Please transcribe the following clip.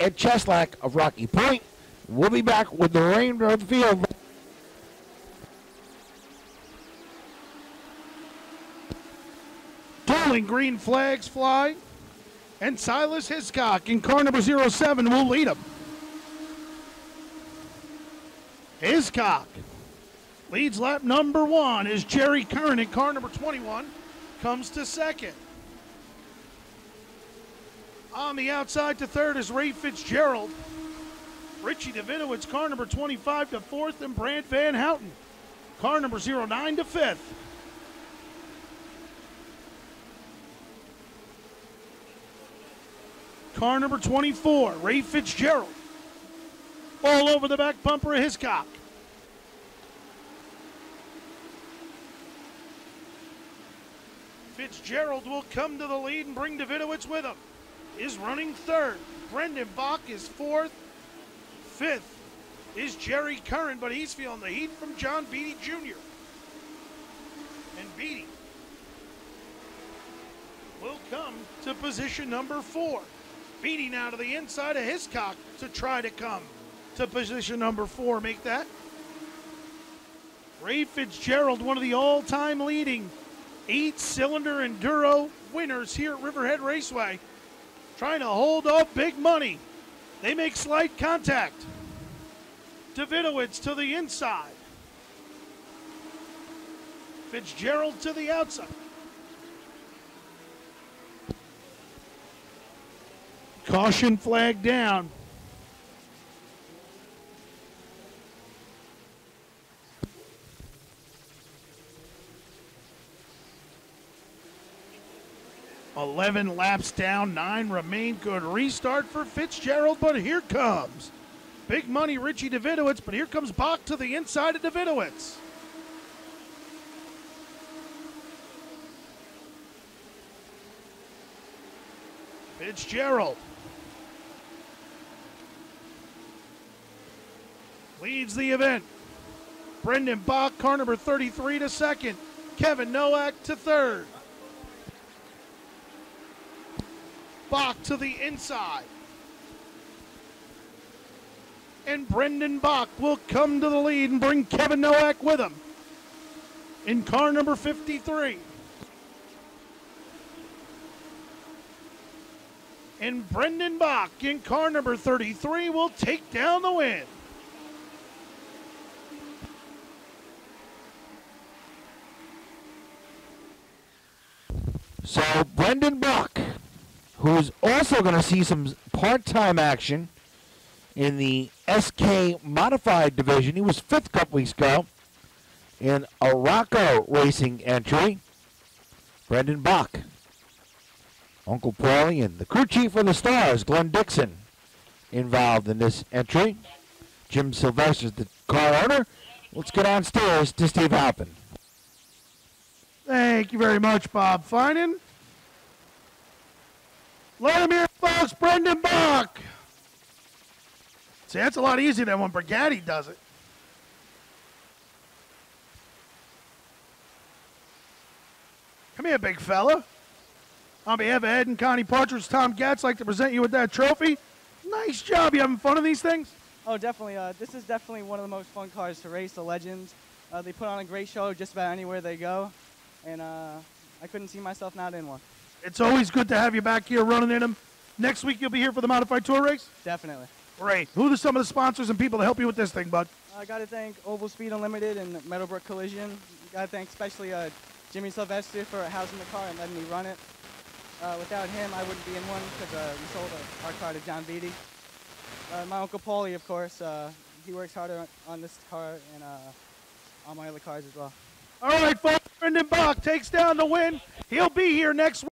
Ed Cheslack of Rocky Point. We'll be back with the remainder of the field. Dueling green flags fly, and Silas Hiscock in car number 07 will lead him. Hiscock leads lap number one as Jerry Kern in car number 21 comes to second. On the outside to third is Ray Fitzgerald. Richie Davidowitz, car number 25 to fourth, and Brant Van Houten, car number 09 to fifth. Car number 24, Ray Fitzgerald. All over the back bumper of Hiscock. Fitzgerald will come to the lead and bring Davidowitz with him. Is running third. Brendan Bach is fourth. Fifth is Jerry Curran, but he's feeling the heat from John Beatty Jr. And Beatty will come to position number four. Beatty now to the inside of Hiscock to try to come to position number four. Make that. Ray Fitzgerald, one of the all time leading eight cylinder enduro winners here at Riverhead Raceway, trying to hold off big money. They make slight contact. Davidowitz to the inside. Fitzgerald to the outside. Caution flag down. Eleven laps down, nine remain. Good restart for Fitzgerald, but here comes big money Richie Davidowitz, but here comes Bach to the inside of Davidowitz. Fitzgerald leads the event. Brendan Bach, car number 33 to second. Kevin Nowak to third. Bach to the inside. And Brendan Bach will come to the lead and bring Kevin Nowak with him in car number 53. And Brendan Bach in car number 33 will take down the win. So Brendan Bach, who's also going to see some part-time action in the SK Modified division. He was fifth a couple weeks ago in a Rocco Racing entry. Brendan Bach, Uncle Paulie, and the crew chief of the Stars, Glenn Dixon, involved in this entry. Jim Sylvester, the car owner. Let's get on stairs to Steve Halpin. Thank you very much, Bob Finan. Let him hear, folks. Brendan Bach. See, that's a lot easier than when Brigatti does it. Come here, big fella. On behalf of Ed and Connie Partridge, Tom Gatz, like to present you with that trophy. Nice job. You having fun in these things? Oh, definitely. Uh, this is definitely one of the most fun cars to race, the Legends. Uh, they put on a great show just about anywhere they go, and uh, I couldn't see myself not in one. It's always good to have you back here running in them. Next week you'll be here for the Modified Tour race? Definitely. Great. Who are some of the sponsors and people to help you with this thing, bud? I got to thank Oval Speed Unlimited and Meadowbrook Collision. Got to thank especially uh, Jimmy Sylvester for housing the car and letting me run it. Uh, without him, I wouldn't be in one because uh, we sold our car to John Beatty. Uh, my uncle Paulie, of course, uh, he works harder on this car and uh, on my other cars as well. All right, folks. Brendan Bach takes down the win. He'll be here next week.